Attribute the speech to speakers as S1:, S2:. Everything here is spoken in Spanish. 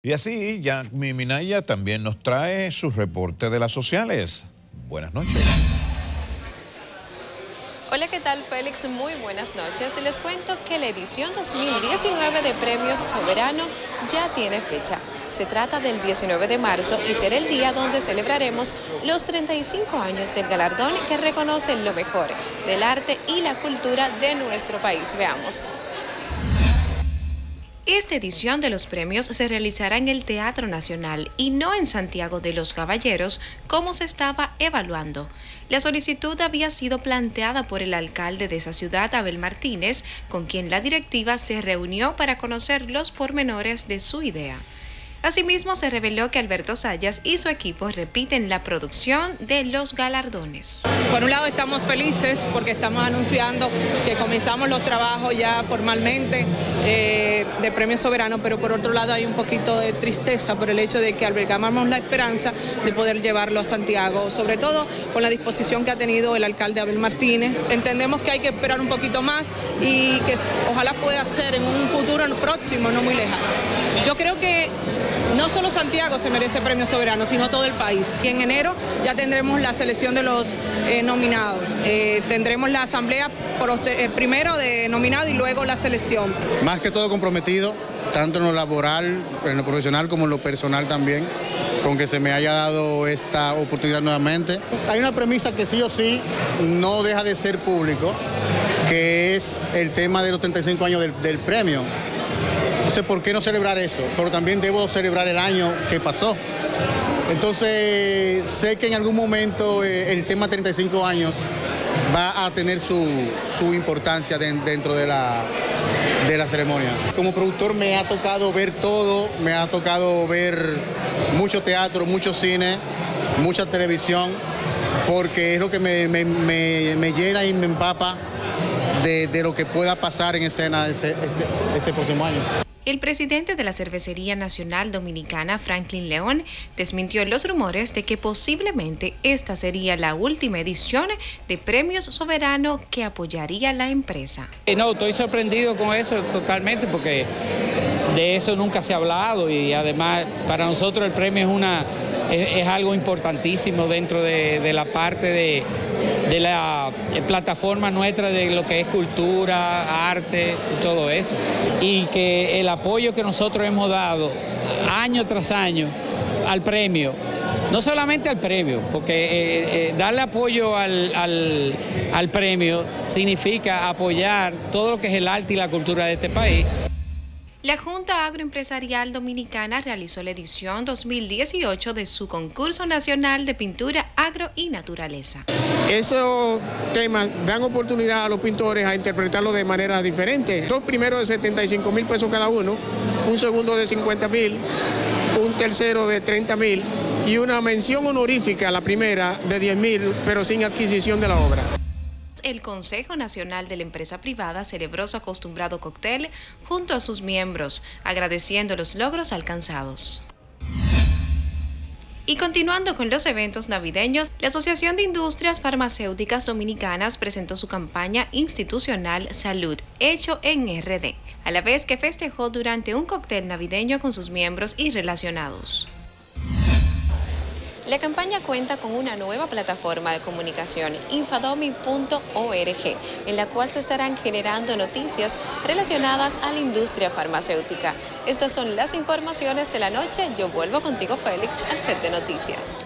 S1: Y así, ya mi Minaya también nos trae su reporte de las sociales. Buenas noches.
S2: Hola, ¿qué tal Félix? Muy buenas noches. Les cuento que la edición 2019 de Premios Soberano ya tiene fecha. Se trata del 19 de marzo y será el día donde celebraremos los 35 años del galardón que reconoce lo mejor del arte y la cultura de nuestro país. Veamos. Esta edición de los premios se realizará en el Teatro Nacional y no en Santiago de los Caballeros como se estaba evaluando. La solicitud había sido planteada por el alcalde de esa ciudad, Abel Martínez, con quien la directiva se reunió para conocer los pormenores de su idea. Asimismo, se reveló que Alberto Sayas y su equipo repiten la producción de los galardones.
S3: Por un lado estamos felices porque estamos anunciando que comenzamos los trabajos ya formalmente eh, de Premio Soberano, pero por otro lado hay un poquito de tristeza por el hecho de que albergamos la esperanza de poder llevarlo a Santiago, sobre todo con la disposición que ha tenido el alcalde Abel Martínez. Entendemos que hay que esperar un poquito más y que ojalá pueda ser en un futuro próximo, no muy lejano. Yo creo que no solo Santiago se merece premio soberano, sino todo el país. Y en enero ya tendremos la selección de los eh, nominados. Eh, tendremos la asamblea eh, primero de nominado y luego la selección.
S4: Más que todo comprometido, tanto en lo laboral, en lo profesional como en lo personal también, con que se me haya dado esta oportunidad nuevamente. Hay una premisa que sí o sí no deja de ser público, que es el tema de los 35 años del premio. Entonces, ¿por qué no celebrar eso? Pero también debo celebrar el año que pasó. Entonces, sé que en algún momento eh, el tema 35 años va a tener su, importancia dentro de la, de la ceremonia. Como productor me ha tocado ver todo, me ha tocado ver mucho teatro, mucho cine, mucha televisión, porque es lo que me, llena y me empapa de, lo que pueda pasar en escena este, este próximo año.
S2: El presidente de la Cervecería Nacional Dominicana, Franklin León, desmintió los rumores de que posiblemente esta sería la última edición de Premios Soberano que apoyaría la empresa.
S5: Eh, no, estoy sorprendido con eso totalmente porque de eso nunca se ha hablado y además para nosotros el premio es una es, algo importantísimo dentro de, la parte de, la eh, plataforma nuestra de lo que es cultura, arte y todo eso. Y que el apoyo que nosotros hemos dado año tras año al premio, no solamente al premio, porque eh, eh, darle apoyo al, al premio significa apoyar todo lo que es el arte y la cultura de este país.
S2: La Junta Agroempresarial Dominicana realizó la edición 2018 de su concurso nacional de pintura agro y naturaleza.
S6: Esos temas dan oportunidad a los pintores a interpretarlo de manera diferente. Dos primeros de 75 mil pesos cada uno, un segundo de 50 mil, un tercero de 30 mil y una mención honorífica, la primera, de 10 mil, pero sin adquisición de la obra
S2: el Consejo Nacional de la Empresa Privada celebró su acostumbrado cóctel junto a sus miembros, agradeciendo los logros alcanzados. Y continuando con los eventos navideños, la Asociación de Industrias Farmacéuticas Dominicanas presentó su campaña institucional Salud, hecho en RD, a la vez que festejó durante un cóctel navideño con sus miembros y relacionados. La campaña cuenta con una nueva plataforma de comunicación, infadomi.org, en la cual se estarán generando noticias relacionadas a la industria farmacéutica. Estas son las informaciones de la noche. Yo vuelvo contigo, Félix, al set de noticias.